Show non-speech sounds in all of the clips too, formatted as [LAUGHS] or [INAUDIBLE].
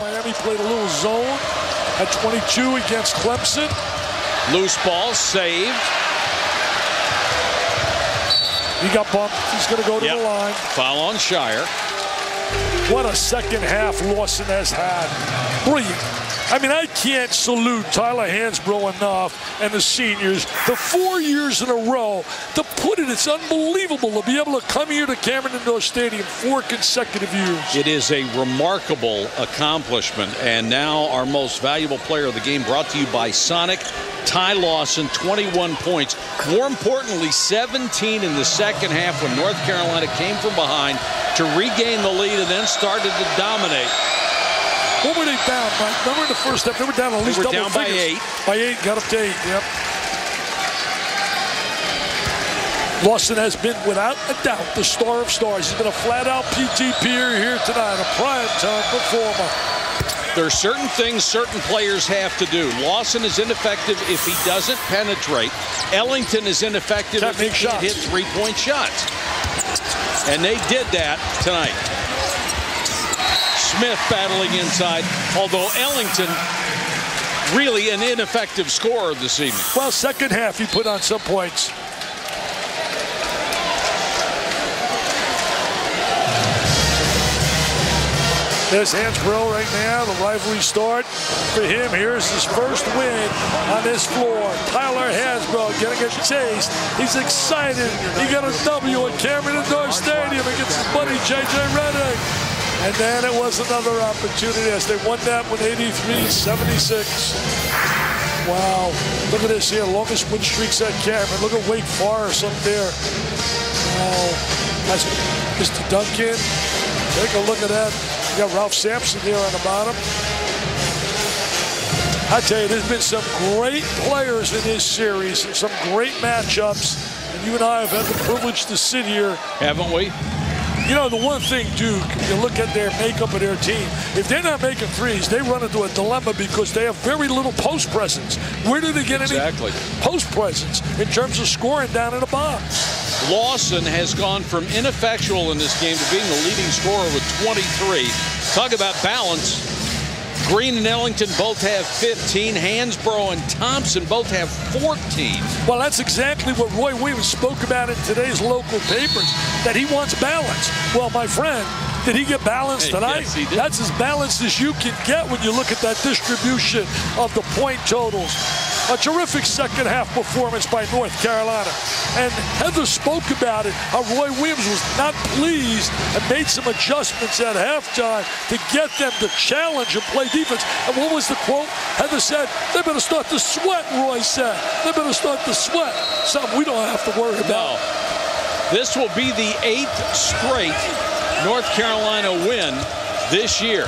Miami played a little zone at 22 against Clemson. Loose ball saved. He got bumped. He's going to go to Yep. the line. Foul on Scheyer. What a second half Lawson has had. Brilliant. I mean, I can't salute Tyler Hansbrough enough and the seniors. The four years in a row to put it, it's unbelievable to be able to come here to Cameron Indoor Stadium four consecutive years. It is a remarkable accomplishment. And now our most valuable player of the game brought to you by Sonic. Ty Lawson, 21 points. More importantly, 17 in the second half when North Carolina came from behind to regain the lead and then started to dominate. What were they down? Mike? Remember in the first half, they were down at least double down by eight. By eight, got up to eight, yep. Lawson has been, without a doubt, the star of stars. He's been a flat-out PTPer here tonight, a prime-time performer. There are certain things certain players have to do. Lawson is ineffective if he doesn't penetrate. Ellington is ineffective Can't if he shots. hit three-point shots. And they did that tonight. Smith battling inside, although Ellington really an ineffective scorer this evening. Well, second half, he put on some points. There's Hansbrough right now. The rivalry start for him. Here's his first win on this floor. Tyler Hansbrough getting a taste. He's excited. He got a W at Cameron Indoor Stadium against his buddy J.J. Redick. And then it was another opportunity as they won that with 83-76. Wow. Look at this here. Longest win streaks at Cameron. Look at Wake Forest up there. Wow. That's Mr. Duncan. Take a look at that. You got Ralph Sampson here on the bottom. I tell you, there's been some great players in this series and some great matchups. And you and I have had the privilege to sit here Haven't we? You know, the one thing, Duke, you look at their makeup of their team. If they're not making threes, they run into a dilemma because they have very little post presence. Where do they get Exactly. any post presence in terms of scoring down in the box? Lawson has gone from ineffectual in this game to being the leading scorer with 23. Talk about balance. Green and Ellington both have 15. Hansbrough and Thompson both have 14. Well, that's exactly what Roy Williams spoke about in today's local papers, that he wants balance. Well, my friend, did he get balance Hey, tonight? yes, he did. That's as balanced as you can get when you look at that distribution of the point totals. A terrific second half performance by North Carolina. And Heather spoke about it, how Roy Williams was not pleased and made some adjustments at halftime to get them to challenge and play defense. And what was the quote? Heather said, they better start to sweat, Roy said. They better start to sweat. Something we don't have to worry about. No. This will be the eighth straight North Carolina win this year.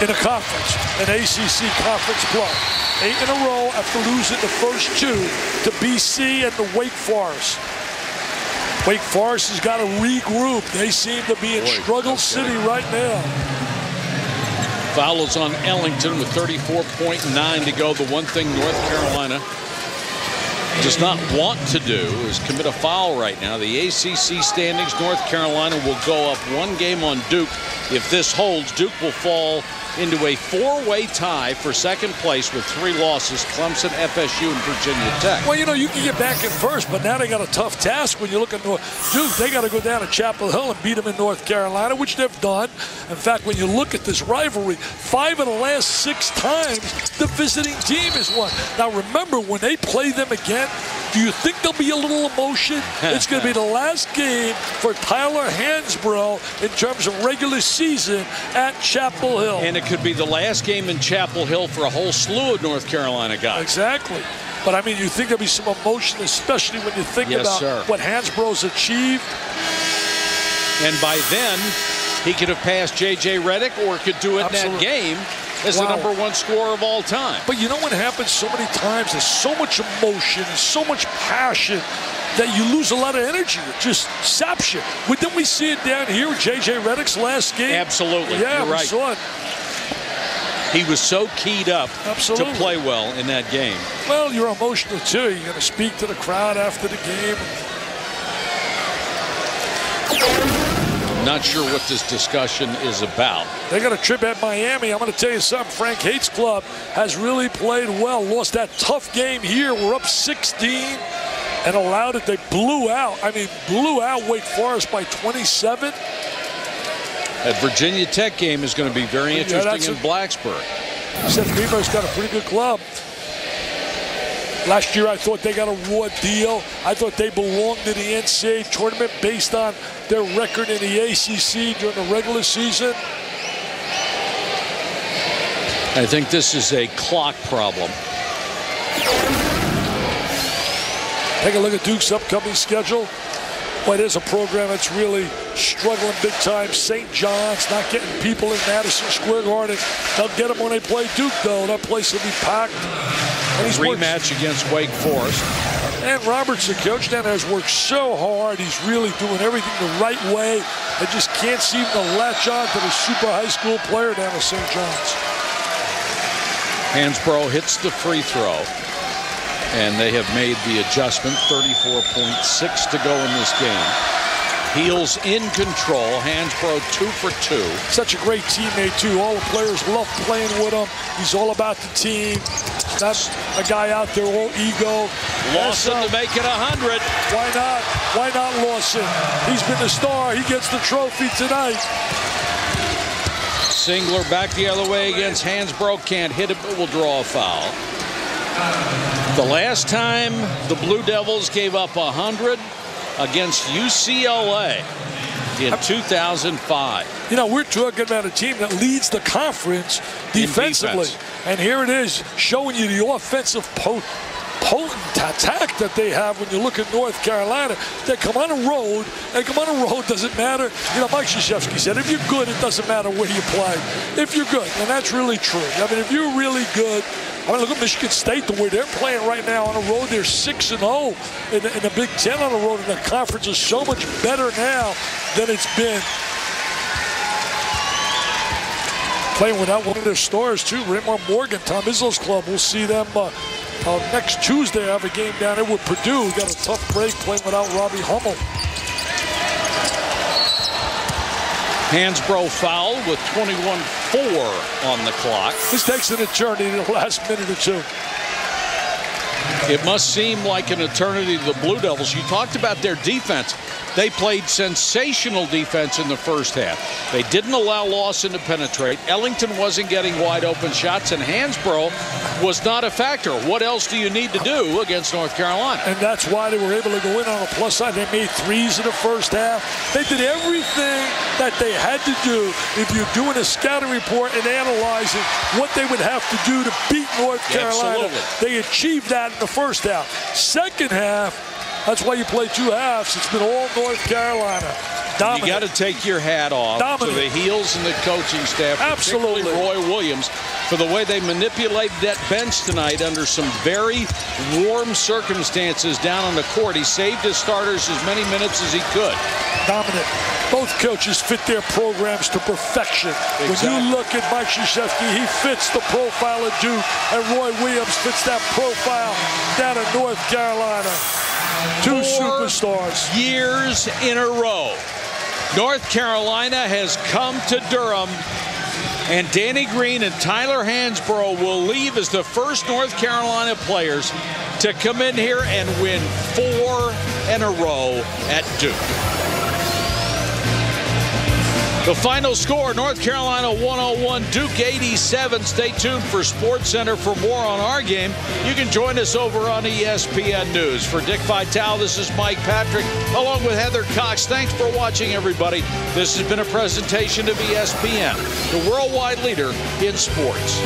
In a conference, an ACC conference play. Eight in a row after losing the first two to BC and the Wake Forest. Wake Forest has got to regroup. They seem to be in Boy, struggle okay. city right now. Foul is on Ellington with 34.9 to go. The one thing North Carolina does not want to do is commit a foul right now. The ACC standings, North Carolina will go up one game on Duke. If this holds, Duke will fall into a four-way tie for second place with three losses, Clemson, FSU, and Virginia Tech. Well, you know, you can get back in first, but now they got a tough task when you look at North. Duke, they got to go down to Chapel Hill and beat them in North Carolina, which they've done. In fact, when you look at this rivalry, five of the last six times the visiting team has won. Now, remember, when they play them again, do you think there'll be a little emotion? [LAUGHS] it's going to be the last game for Tyler Hansbrough in terms of regular season at Chapel Hill. And it could be the last game in Chapel Hill for a whole slew of North Carolina guys. Exactly. But I mean, you think there'll be some emotion, especially when you think Yes, about sir. what Hansbrough's achieved. And by then, he could have passed J.J. Redick or could do it in Absolutely. that game as Wow. the number one scorer of all time. But you know what happens so many times? There's so much emotion so much passion that you lose a lot of energy. It just saps you. Well, didn't we see it down here with J.J. Redick's last game? Absolutely. Yeah, You're we right. saw it. He was so keyed up Absolutely. to play well in that game. Well, you're emotional too. You're going to speak to the crowd after the game. Not sure what this discussion is about. They got a trip at Miami. I'm going to tell you something. Frank Haith's club has really played well. Lost that tough game here. We're up 16 and allowed it. They blew out. I mean, blew out Wake Forest by 27. That Virginia Tech game is going to be very interesting yeah, in Blacksburg. Seth Beamer's got a pretty good club. Last year, I thought they got a raw deal. I thought they belonged in the NCAA tournament based on their record in the ACC during the regular season. I think this is a clock problem. Take a look at Duke's upcoming schedule. Boy, there's a program that's really struggling big time. St. John's not getting people in Madison Square Garden. They'll get them when they play Duke, though. That place will be packed. Rematch against Wake Forest. And Robertson, coach down there, has worked so hard. He's really doing everything the right way. They just can't seem to latch on to the super high school player down at St. John's. Hansbrough hits the free throw. And they have made the adjustment. 34.6 to go in this game. Heels in control. Hansbrough two for two. Such a great teammate, too. All the players love playing with him. He's all about the team. That's a guy out there, all ego. Lawson to make it 100. Uh, why not? Why not Lawson? He's been the star. He gets the trophy tonight. Singler back the other way against Hansbrough. Can't hit it, but will draw a foul. The last time the Blue Devils gave up 100 against UCLA in 2005. You know, we're talking about a team that leads the conference defensively. Defense. And here it is showing you the offensive potent attack that they have when you look at North Carolina. They come on a road, and come on a road doesn't matter. You know, Mike Krzyzewski said, if you're good, it doesn't matter where you play. If you're good, and that's really true. I mean, if you're really good, I mean, look at Michigan State, the way they're playing right now on the road. They're 6 and 0 in the, in the Big Ten on the road, and the conference is so much better now than it's been. Playing without one of their stars, too. Raymar Morgan, Tom Izzo's club. We'll see them uh, uh, next Tuesday. I have a game down there with Purdue. Got a tough break playing without Robbie Hummel. Hansbrough foul with 21-4 on the clock. This takes an eternity in the last minute or two. It must seem like an eternity to the Blue Devils. You talked about their defense. They played sensational defense in the first half. They didn't allow Lawson to penetrate. Ellington wasn't getting wide open shots, and Hansbrough was not a factor. What else do you need to do against North Carolina? And that's why they were able to go in on the plus side. They made threes in the first half. They did everything that they had to do if you're doing a scouting report and analyzing what they would have to do to beat North Carolina. Absolutely. They achieved that in the first half. Second half, that's why you play two halves. It's been all North Carolina. Dominant. You got to take your hat off Dominant. to the heels and the coaching staff, Absolutely. Roy Williams, for the way they manipulated that bench tonight under some very warm circumstances down on the court. He saved his starters as many minutes as he could. Dominant. Both coaches fit their programs to perfection. Exactly. When you look at Mike Krzyzewski, he fits the profile of Duke, and Roy Williams fits that profile down in North Carolina. Two Four superstars. Years in a row. North Carolina has come to Durham. And Danny Green and Tyler Hansbrough will leave as the first North Carolina players to come in here and win four in a row at Duke. The final score, North Carolina 101, Duke 87. Stay tuned for Sports Center for more on our game. You can join us over on ESPN News. For Dick Vitale, this is Mike Patrick, along with Heather Cox. Thanks for watching, everybody. This has been a presentation of ESPN, the worldwide leader in sports.